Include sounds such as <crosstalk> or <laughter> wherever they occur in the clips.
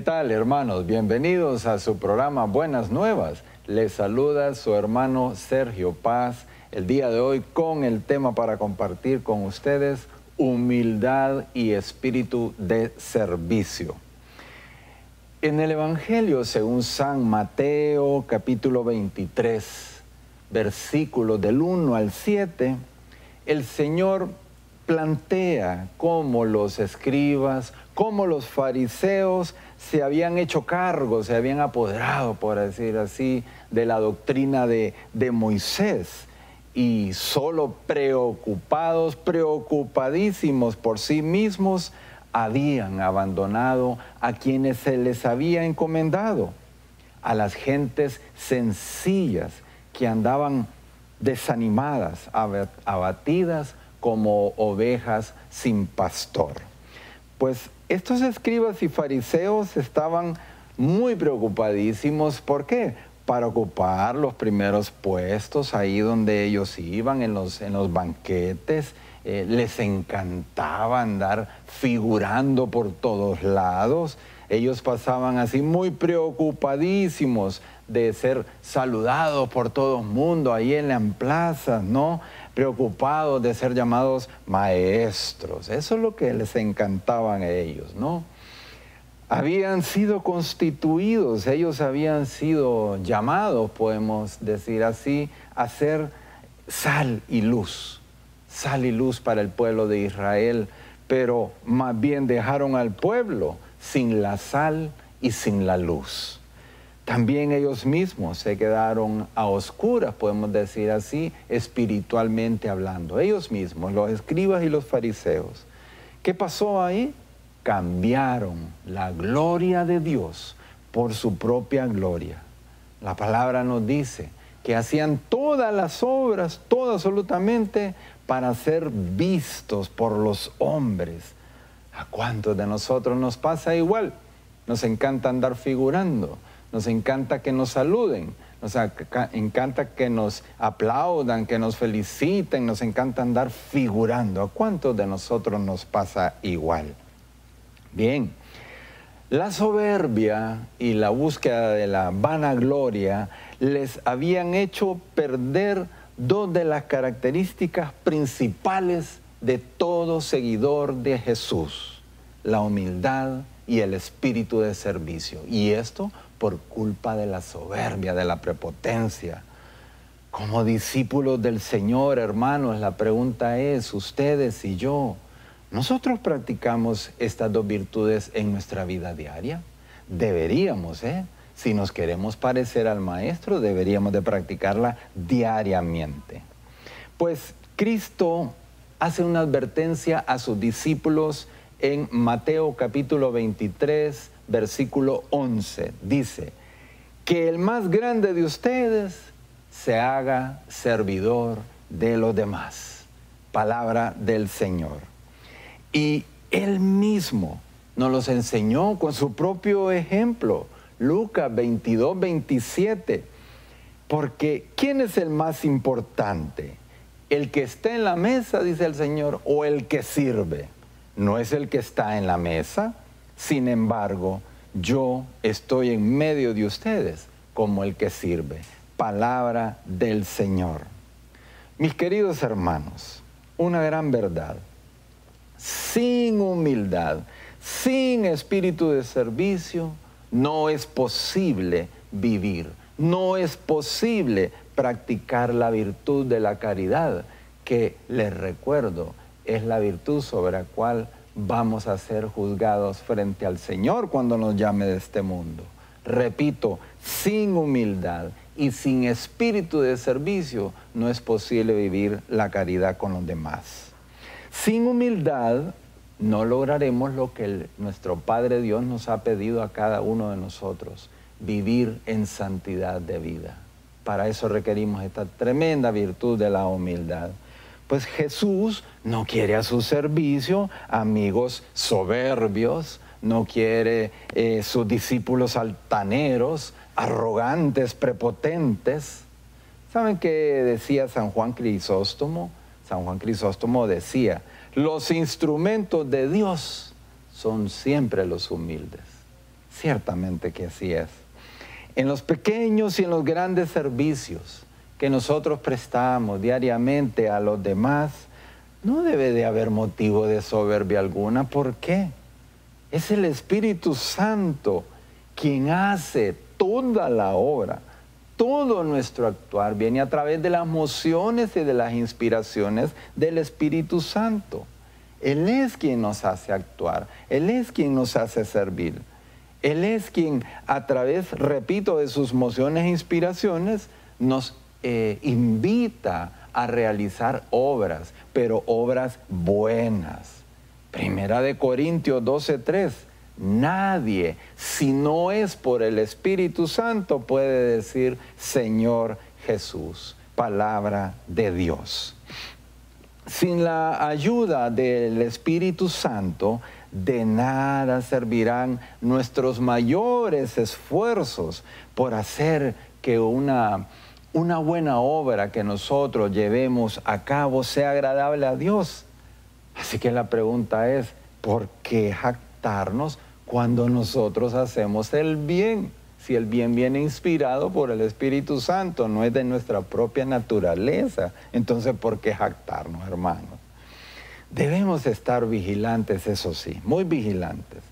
¿Qué tal, hermanos? Bienvenidos a su programa Buenas Nuevas. Les saluda su hermano Sergio Paz el día de hoy con el tema para compartir con ustedes humildad y espíritu de servicio. En el Evangelio, según San Mateo, capítulo 23, versículos del 1 al 7, el Señor plantea cómo los escribas, cómo los fariseos se habían hecho cargo, se habían apoderado, por decir así, de la doctrina de, de Moisés y solo preocupados, preocupadísimos por sí mismos, habían abandonado a quienes se les había encomendado, a las gentes sencillas que andaban desanimadas, abatidas como ovejas sin pastor. Pues estos escribas y fariseos estaban muy preocupadísimos. ¿Por qué? Para ocupar los primeros puestos ahí donde ellos iban, en los, en los banquetes. Eh, les encantaba andar figurando por todos lados. Ellos pasaban así muy preocupadísimos de ser saludados por todo el mundo ahí en la plaza, ¿no? preocupados de ser llamados maestros. Eso es lo que les encantaban a ellos, ¿no? Habían sido constituidos, ellos habían sido llamados, podemos decir así, a ser sal y luz, sal y luz para el pueblo de Israel, pero más bien dejaron al pueblo sin la sal y sin la luz. También ellos mismos se quedaron a oscuras, podemos decir así, espiritualmente hablando. Ellos mismos, los escribas y los fariseos. ¿Qué pasó ahí? Cambiaron la gloria de Dios por su propia gloria. La palabra nos dice que hacían todas las obras, todo absolutamente, para ser vistos por los hombres. ¿A cuántos de nosotros nos pasa igual? Nos encanta andar figurando nos encanta que nos saluden, nos encanta que nos aplaudan, que nos feliciten, nos encanta andar figurando. ¿A cuántos de nosotros nos pasa igual? Bien, la soberbia y la búsqueda de la vanagloria les habían hecho perder dos de las características principales de todo seguidor de Jesús, la humildad y el espíritu de servicio. Y esto por culpa de la soberbia, de la prepotencia. Como discípulos del Señor, hermanos, la pregunta es, ustedes y yo, ¿nosotros practicamos estas dos virtudes en nuestra vida diaria? Deberíamos, ¿eh? Si nos queremos parecer al Maestro, deberíamos de practicarla diariamente. Pues Cristo hace una advertencia a sus discípulos en Mateo capítulo 23, versículo 11. Dice, que el más grande de ustedes se haga servidor de los demás. Palabra del Señor. Y él mismo nos los enseñó con su propio ejemplo. Lucas 22, 27. Porque ¿quién es el más importante? ¿El que está en la mesa, dice el Señor, o el que sirve? No es el que está en la mesa, sin embargo, yo estoy en medio de ustedes como el que sirve. Palabra del Señor. Mis queridos hermanos, una gran verdad. Sin humildad, sin espíritu de servicio, no es posible vivir. No es posible practicar la virtud de la caridad, que les recuerdo, es la virtud sobre la cual vamos a ser juzgados frente al Señor cuando nos llame de este mundo. Repito, sin humildad y sin espíritu de servicio no es posible vivir la caridad con los demás. Sin humildad no lograremos lo que nuestro Padre Dios nos ha pedido a cada uno de nosotros, vivir en santidad de vida. Para eso requerimos esta tremenda virtud de la humildad. Pues Jesús no quiere a su servicio amigos soberbios, no quiere eh, sus discípulos altaneros, arrogantes, prepotentes. ¿Saben qué decía San Juan Crisóstomo? San Juan Crisóstomo decía, los instrumentos de Dios son siempre los humildes. Ciertamente que así es. En los pequeños y en los grandes servicios que nosotros prestamos diariamente a los demás, no debe de haber motivo de soberbia alguna. ¿Por qué? Es el Espíritu Santo quien hace toda la obra. Todo nuestro actuar viene a través de las mociones y de las inspiraciones del Espíritu Santo. Él es quien nos hace actuar, Él es quien nos hace servir. Él es quien a través, repito, de sus mociones e inspiraciones nos eh, invita a realizar obras, pero obras buenas. Primera de Corintios 12:3. Nadie, si no es por el Espíritu Santo, puede decir Señor Jesús, palabra de Dios. Sin la ayuda del Espíritu Santo, de nada servirán nuestros mayores esfuerzos por hacer que una una buena obra que nosotros llevemos a cabo sea agradable a Dios. Así que la pregunta es, ¿por qué jactarnos cuando nosotros hacemos el bien? Si el bien viene inspirado por el Espíritu Santo, no es de nuestra propia naturaleza, entonces ¿por qué jactarnos, hermanos? Debemos estar vigilantes, eso sí, muy vigilantes,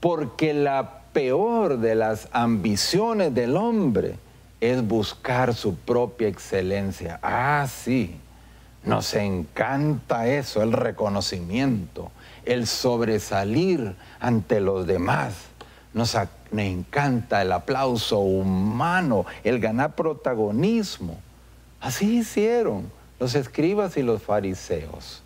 porque la peor de las ambiciones del hombre, es buscar su propia excelencia. Ah, sí, nos encanta eso, el reconocimiento, el sobresalir ante los demás. Nos encanta el aplauso humano, el ganar protagonismo. Así hicieron los escribas y los fariseos.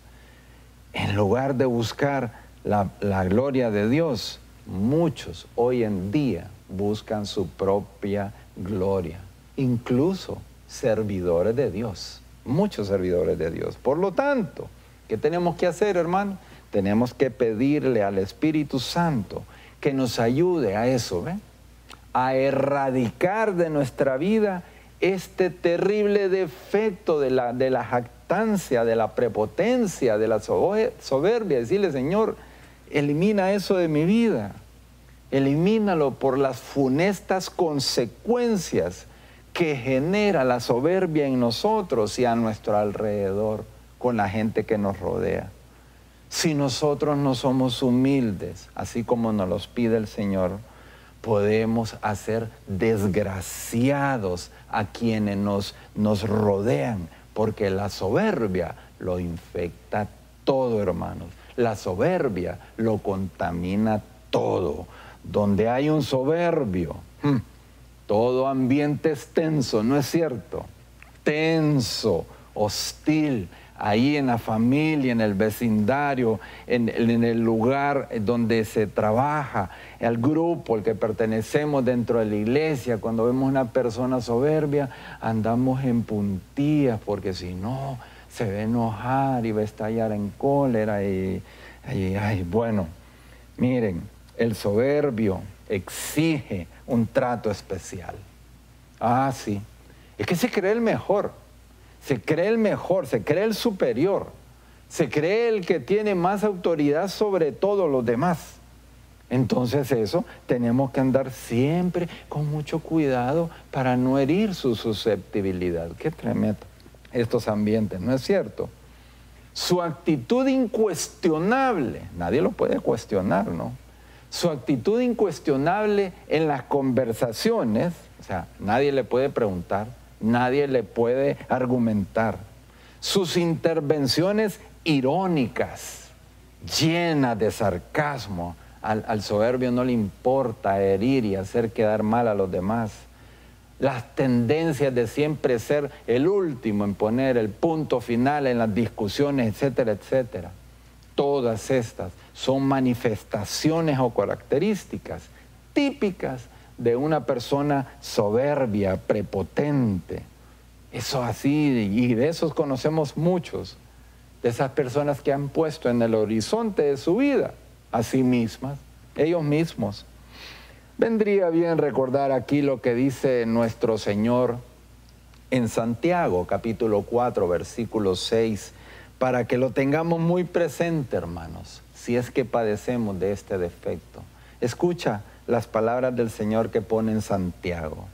En lugar de buscar la, la gloria de Dios, muchos hoy en día buscan su propia gloria, incluso servidores de Dios, muchos servidores de Dios. Por lo tanto, ¿qué tenemos que hacer, hermano? Tenemos que pedirle al Espíritu Santo que nos ayude a eso, ¿ve? A erradicar de nuestra vida este terrible defecto de la, de la jactancia, de la prepotencia, de la soberbia. Decirle, Señor, elimina eso de mi vida elimínalo por las funestas consecuencias que genera la soberbia en nosotros y a nuestro alrededor, con la gente que nos rodea. Si nosotros no somos humildes, así como nos los pide el Señor, podemos hacer desgraciados a quienes nos, nos rodean, porque la soberbia lo infecta todo, hermanos. La soberbia lo contamina todo donde hay un soberbio, hmm, todo ambiente es tenso, ¿no es cierto? Tenso, hostil, ahí en la familia, en el vecindario, en, el lugar donde se trabaja, el grupo al que pertenecemos dentro de la iglesia, cuando vemos una persona soberbia, andamos en puntillas, porque si no, se va a enojar y va a estallar en cólera y, y ay, bueno, miren, el soberbio exige un trato especial. Ah, sí. Es que se cree el mejor, se cree el mejor, se cree el superior, se cree el que tiene más autoridad sobre todos los demás. Entonces eso tenemos que andar siempre con mucho cuidado para no herir su susceptibilidad. Qué tremendo estos ambientes, ¿no es cierto? Su actitud incuestionable, nadie lo puede cuestionar, ¿no? Su actitud incuestionable en las conversaciones, o sea, nadie le puede preguntar, nadie le puede argumentar, sus intervenciones irónicas, llenas de sarcasmo, al, soberbio no le importa herir y hacer quedar mal a los demás. Las tendencias de siempre ser el último en poner el punto final en las discusiones, etcétera, etcétera. Todas estas son manifestaciones o características típicas de una persona soberbia, prepotente. Eso así, y de esos conocemos muchos, de esas personas que han puesto en el horizonte de su vida a sí mismas, ellos mismos. Vendría bien recordar aquí lo que dice nuestro Señor en Santiago, capítulo 4, versículo 6, para que lo tengamos muy presente, hermanos si es que padecemos de este defecto. Escucha las palabras del Señor que pone en Santiago.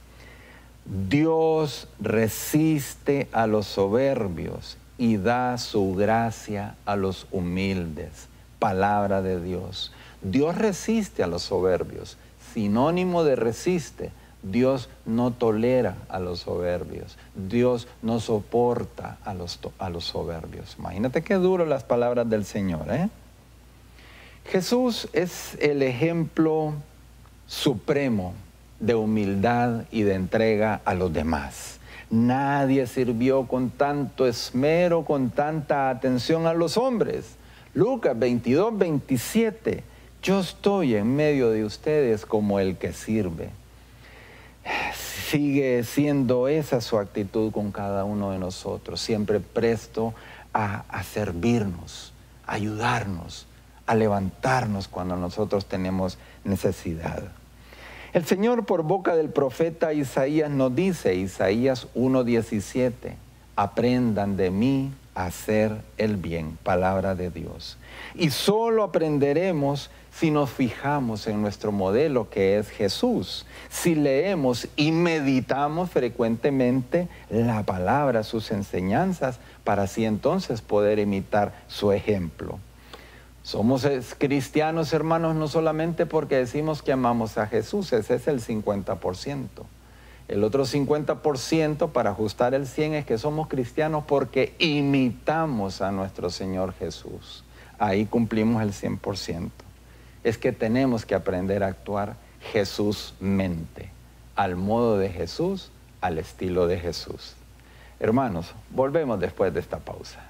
Dios resiste a los soberbios y da su gracia a los humildes. Palabra de Dios. Dios resiste a los soberbios. Sinónimo de resiste. Dios no tolera a los soberbios. Dios no soporta a los, a los soberbios. Imagínate qué duro las palabras del Señor. ¿eh? Jesús es el ejemplo supremo de humildad y de entrega a los demás. Nadie sirvió con tanto esmero, con tanta atención a los hombres. Lucas 22, 27. Yo estoy en medio de ustedes como el que sirve. Sigue siendo esa su actitud con cada uno de nosotros, siempre presto a, servirnos, a ayudarnos, a levantarnos cuando nosotros tenemos necesidad. El Señor por boca del profeta Isaías nos dice, Isaías 1.17, aprendan de mí hacer el bien, palabra de Dios. Y solo aprenderemos si nos fijamos en nuestro modelo que es Jesús, si leemos y meditamos frecuentemente la palabra, sus enseñanzas, para así entonces poder imitar su ejemplo. Somos cristianos, hermanos, no solamente porque decimos que amamos a Jesús, ese es el 50%. El otro 50% para ajustar el 100 es que somos cristianos porque imitamos a nuestro Señor Jesús. Ahí cumplimos el 100%. Es que tenemos que aprender a actuar Jesús mente, al modo de Jesús, al estilo de Jesús. Hermanos, volvemos después de esta pausa.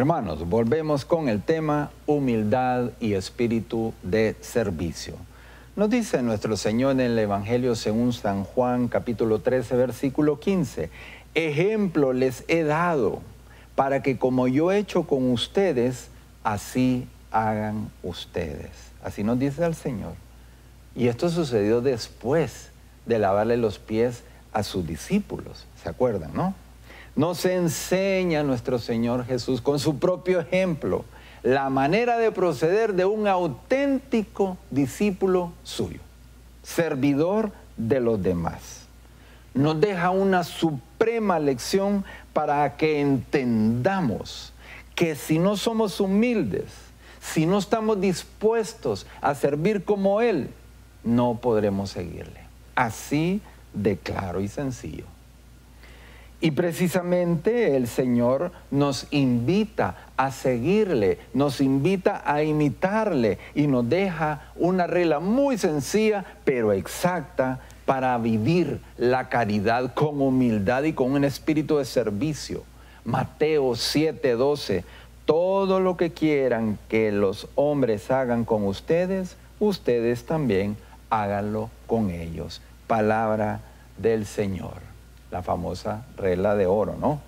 Hermanos, volvemos con el tema humildad y espíritu de servicio. Nos dice nuestro Señor en el Evangelio según San Juan capítulo 13 versículo 15, ejemplo les he dado para que como yo he hecho con ustedes, así hagan ustedes. Así nos dice el Señor. Y esto sucedió después de lavarle los pies a sus discípulos, ¿se acuerdan, no? Nos enseña nuestro Señor Jesús con su propio ejemplo la manera de proceder de un auténtico discípulo suyo, servidor de los demás. Nos deja una suprema lección para que entendamos que si no somos humildes, si no estamos dispuestos a servir como Él, no podremos seguirle. Así de claro y sencillo. Y precisamente el Señor nos invita a seguirle, nos invita a imitarle y nos deja una regla muy sencilla pero exacta para vivir la caridad con humildad y con un espíritu de servicio. Mateo 7:12, todo lo que quieran que los hombres hagan con ustedes, ustedes también háganlo con ellos. Palabra del Señor la famosa regla de oro, ¿no?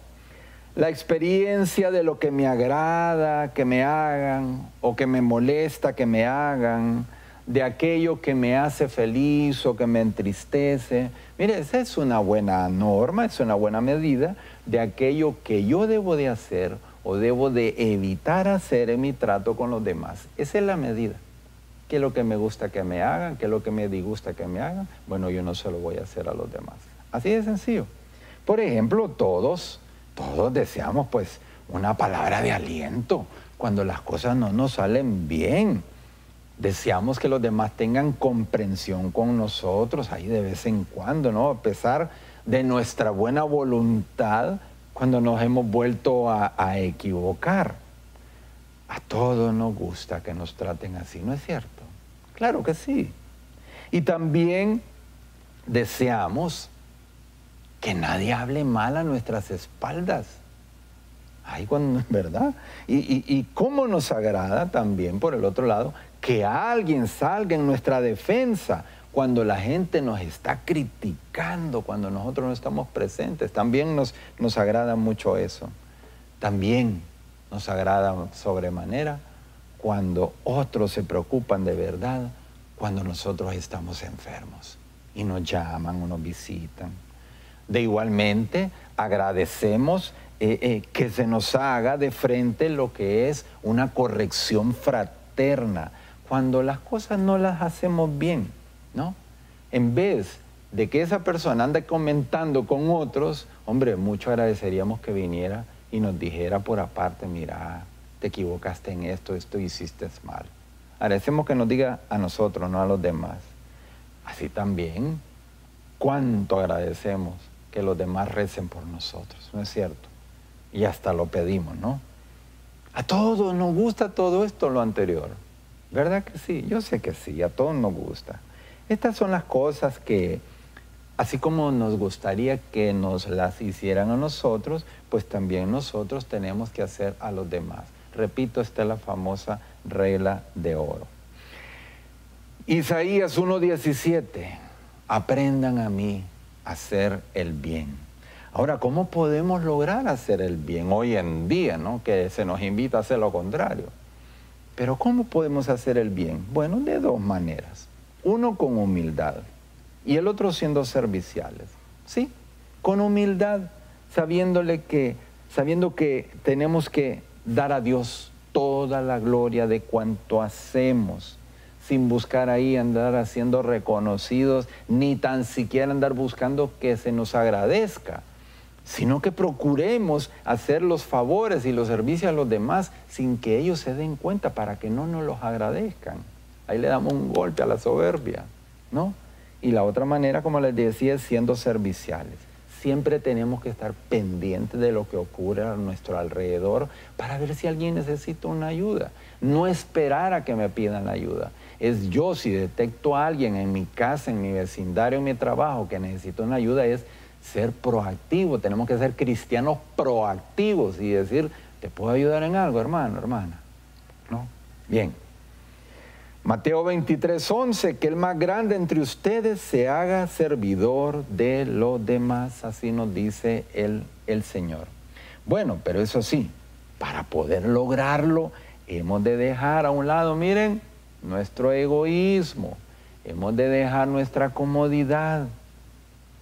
La experiencia de lo que me agrada que me hagan o que me molesta que me hagan, de aquello que me hace feliz o que me entristece. Mire, esa es una buena norma, es una buena medida de aquello que yo debo de hacer o debo de evitar hacer en mi trato con los demás. Esa es la medida. ¿Qué es lo que me gusta que me hagan? ¿Qué es lo que me disgusta que me hagan? Bueno, yo no se lo voy a hacer a los demás. Así de sencillo. Por ejemplo, todos, todos deseamos pues una palabra de aliento cuando las cosas no nos salen bien. Deseamos que los demás tengan comprensión con nosotros ahí de vez en cuando, ¿no? A pesar de nuestra buena voluntad cuando nos hemos vuelto a, a equivocar. A todos nos gusta que nos traten así, ¿no es cierto? Claro que sí. Y también deseamos que nadie hable mal a nuestras espaldas. Ay, cuando, <laughs> ¿verdad? Y, y, cómo nos agrada también, por el otro lado, que alguien salga en nuestra defensa cuando la gente nos está criticando, cuando nosotros no estamos presentes. También nos, nos agrada mucho eso. También nos agrada sobremanera cuando otros se preocupan de verdad, cuando nosotros estamos enfermos y nos llaman o nos visitan. De igualmente, agradecemos eh, eh, que se nos haga de frente lo que es una corrección fraterna, cuando las cosas no las hacemos bien, ¿no? En vez de que esa persona ande comentando con otros, hombre, mucho agradeceríamos que viniera y nos dijera por aparte, mira, te equivocaste en esto, esto hiciste mal. Agradecemos que nos diga a nosotros, no a los demás. Así también, cuánto agradecemos que los demás recen por nosotros, ¿no es cierto? Y hasta lo pedimos, ¿no? A todos nos gusta todo esto, lo anterior. ¿Verdad que sí? Yo sé que sí, a todos nos gusta. Estas son las cosas que, así como nos gustaría que nos las hicieran a nosotros, pues también nosotros tenemos que hacer a los demás. Repito, esta es la famosa regla de oro. Isaías 1.17, aprendan a mí hacer el bien. Ahora, ¿cómo podemos lograr hacer el bien hoy en día, ¿no? que se nos invita a hacer lo contrario? Pero ¿cómo podemos hacer el bien? Bueno, de dos maneras. Uno con humildad y el otro siendo serviciales. ¿Sí? Con humildad, sabiéndole que, sabiendo que tenemos que dar a Dios toda la gloria de cuanto hacemos, sin buscar ahí andar haciendo reconocidos, ni tan siquiera andar buscando que se nos agradezca sino que procuremos hacer los favores y los servicios a los demás sin que ellos se den cuenta para que no nos los agradezcan. Ahí le damos un golpe a la soberbia, ¿no? Y la otra manera, como les decía, es siendo serviciales. Siempre tenemos que estar pendientes de lo que ocurre a nuestro alrededor para ver si alguien necesita una ayuda. No esperar a que me pidan la ayuda. Es yo, si detecto a alguien en mi casa, en mi vecindario, en mi trabajo que necesita una ayuda, es ser proactivo, tenemos que ser cristianos proactivos y decir, ¿te puedo ayudar en algo, hermano, hermana? ¿No? Bien. Mateo 23, 11, que el más grande entre ustedes se haga servidor de los demás, así nos dice el, el Señor. Bueno, pero eso sí, para poder lograrlo, hemos de dejar a un lado, miren, nuestro egoísmo, hemos de dejar nuestra comodidad.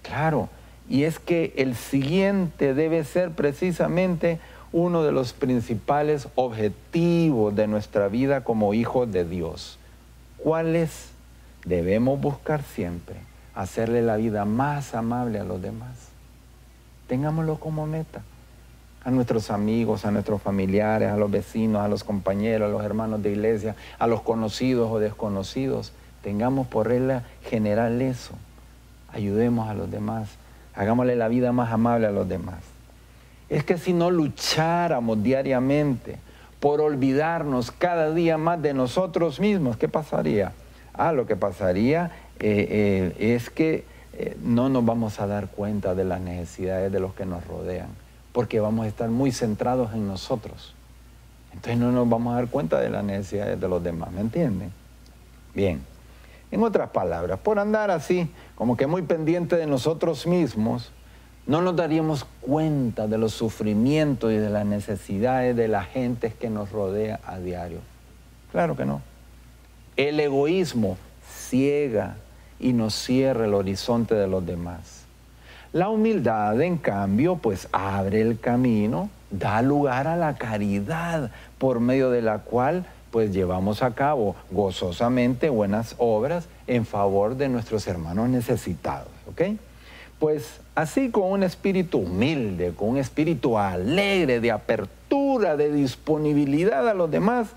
Claro, y es que el siguiente debe ser precisamente uno de los principales objetivos de nuestra vida como hijos de Dios. ¿Cuál es? Debemos buscar siempre hacerle la vida más amable a los demás. Tengámoslo como meta. A nuestros amigos, a nuestros familiares, a los vecinos, a los compañeros, a los hermanos de iglesia, a los conocidos o desconocidos. Tengamos por regla general eso. Ayudemos a los demás Hagámosle la vida más amable a los demás. Es que si no lucháramos diariamente por olvidarnos cada día más de nosotros mismos, ¿qué pasaría? Ah, lo que pasaría eh, eh, es que eh, no nos vamos a dar cuenta de las necesidades de los que nos rodean, porque vamos a estar muy centrados en nosotros. Entonces no nos vamos a dar cuenta de las necesidades de los demás, ¿me entienden? Bien. En otras palabras, por andar así, como que muy pendiente de nosotros mismos, no nos daríamos cuenta de los sufrimientos y de las necesidades de la gente que nos rodea a diario. Claro que no. El egoísmo ciega y nos cierra el horizonte de los demás. La humildad, en cambio, pues abre el camino, da lugar a la caridad, por medio de la cual pues llevamos a cabo gozosamente buenas obras en favor de nuestros hermanos necesitados, ¿ok? Pues así con un espíritu humilde, con un espíritu alegre, de apertura, de disponibilidad a los demás,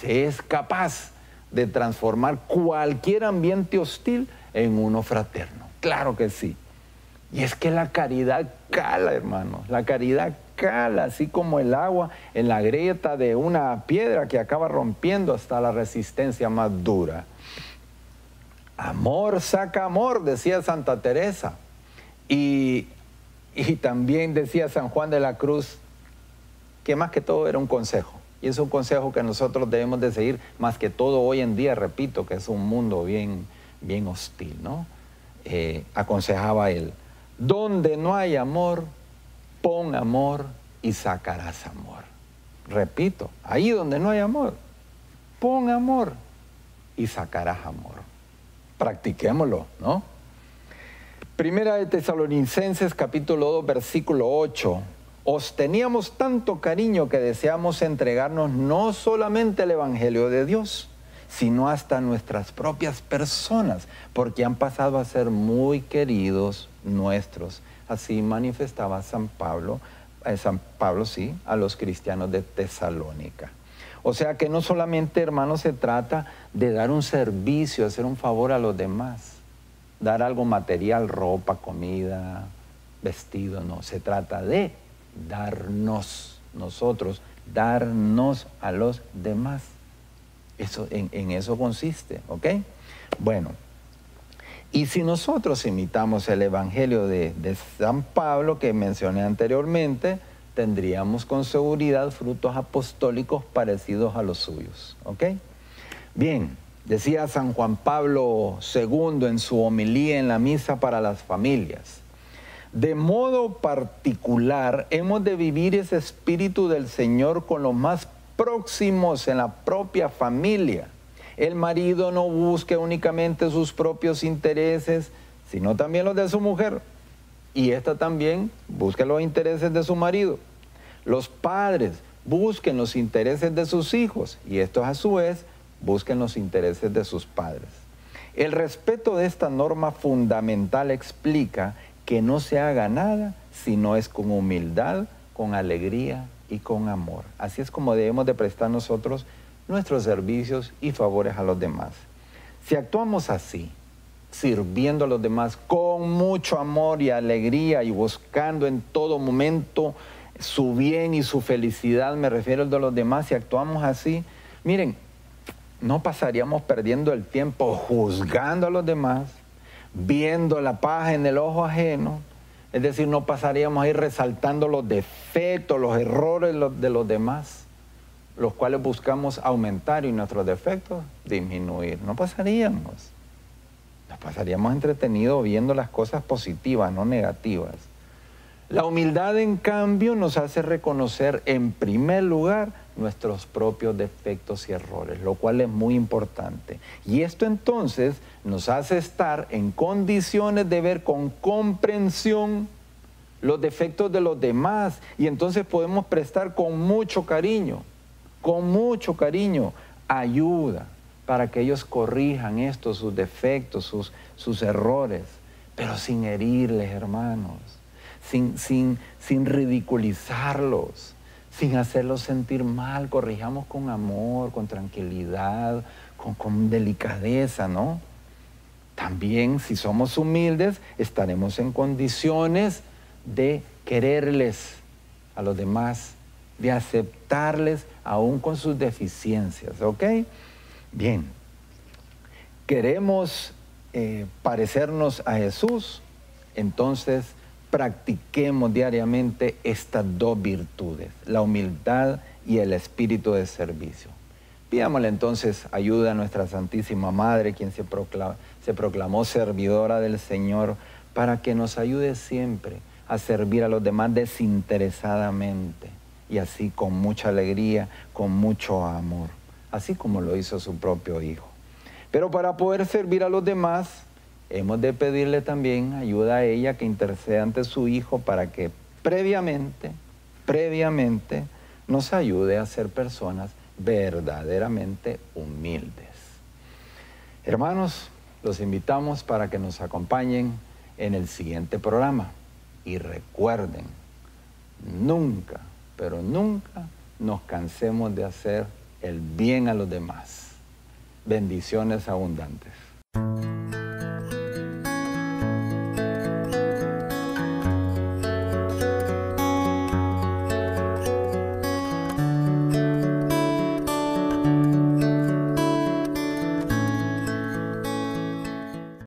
se es capaz de transformar cualquier ambiente hostil en uno fraterno. Claro que sí. Y es que la caridad cala, hermanos, la caridad cala, así como el agua en la grieta de una piedra que acaba rompiendo hasta la resistencia más dura. Amor saca amor, decía Santa Teresa. Y, también decía San Juan de la Cruz, que más que todo era un consejo. Y es un consejo que nosotros debemos de seguir, más que todo hoy en día, repito, que es un mundo bien, bien hostil, ¿no? Eh, aconsejaba él, donde no hay amor, pon amor y sacarás amor. Repito, ahí donde no hay amor, pon amor y sacarás amor. Practiquémoslo, ¿no? Primera de Tesalonicenses capítulo 2 versículo 8. Os teníamos tanto cariño que deseamos entregarnos no solamente el Evangelio de Dios, sino hasta nuestras propias personas, porque han pasado a ser muy queridos nuestros. Así manifestaba San Pablo, eh, San Pablo sí, a los cristianos de Tesalónica. O sea que no solamente, hermanos, se trata de dar un servicio, hacer un favor a los demás, dar algo material, ropa, comida, vestido, no, se trata de darnos nosotros, darnos a los demás. Eso, en, eso consiste, ¿ok? Bueno, y si nosotros imitamos el Evangelio de, de San Pablo que mencioné anteriormente, tendríamos con seguridad frutos apostólicos parecidos a los suyos, ¿ok? Bien, Decía San Juan Pablo II en su homilía en la misa para las familias. De modo particular, hemos de vivir ese espíritu del Señor con los más próximos en la propia familia. El marido no busque únicamente sus propios intereses, sino también los de su mujer. Y esta también busque los intereses de su marido. Los padres busquen los intereses de sus hijos y estos a su vez busquen los intereses de sus padres. El respeto de esta norma fundamental explica que no se haga nada si no es con humildad, con alegría y con amor. Así es como debemos de prestar nosotros nuestros servicios y favores a los demás. Si actuamos así, sirviendo a los demás con mucho amor y alegría y buscando en todo momento su bien y su felicidad, me refiero al de los demás, si actuamos así, miren, no pasaríamos perdiendo el tiempo juzgando a los demás, viendo la paja en el ojo ajeno, es decir, no pasaríamos ahí resaltando los defectos, los errores de los demás, los cuales buscamos aumentar y nuestros defectos disminuir. No pasaríamos. Nos pasaríamos entretenidos viendo las cosas positivas, no negativas. La humildad, en cambio, nos hace reconocer en primer lugar nuestros propios defectos y errores, lo cual es muy importante. Y esto entonces nos hace estar en condiciones de ver con comprensión los defectos de los demás y entonces podemos prestar con mucho cariño, con mucho cariño, ayuda para que ellos corrijan estos, sus defectos, sus, sus errores, pero sin herirles, hermanos, sin, sin, sin ridiculizarlos sin hacerlos sentir mal, corrijamos con amor, con tranquilidad, con, delicadeza, ¿no? También si somos humildes, estaremos en condiciones de quererles a los demás, de aceptarles aún con sus deficiencias, ¿ok? Bien, queremos eh, parecernos a Jesús, entonces practiquemos diariamente estas dos virtudes, la humildad y el espíritu de servicio. Pidámosle entonces ayuda a nuestra Santísima Madre, quien se, se proclamó servidora del Señor, para que nos ayude siempre a servir a los demás desinteresadamente y así con mucha alegría, con mucho amor, así como lo hizo su propio Hijo. Pero para poder servir a los demás, hemos de pedirle también ayuda a ella que interceda ante su Hijo para que previamente, previamente nos ayude a ser personas verdaderamente humildes. Hermanos, los invitamos para que nos acompañen en el siguiente programa y recuerden, nunca, pero nunca nos cansemos de hacer el bien a los demás. Bendiciones abundantes.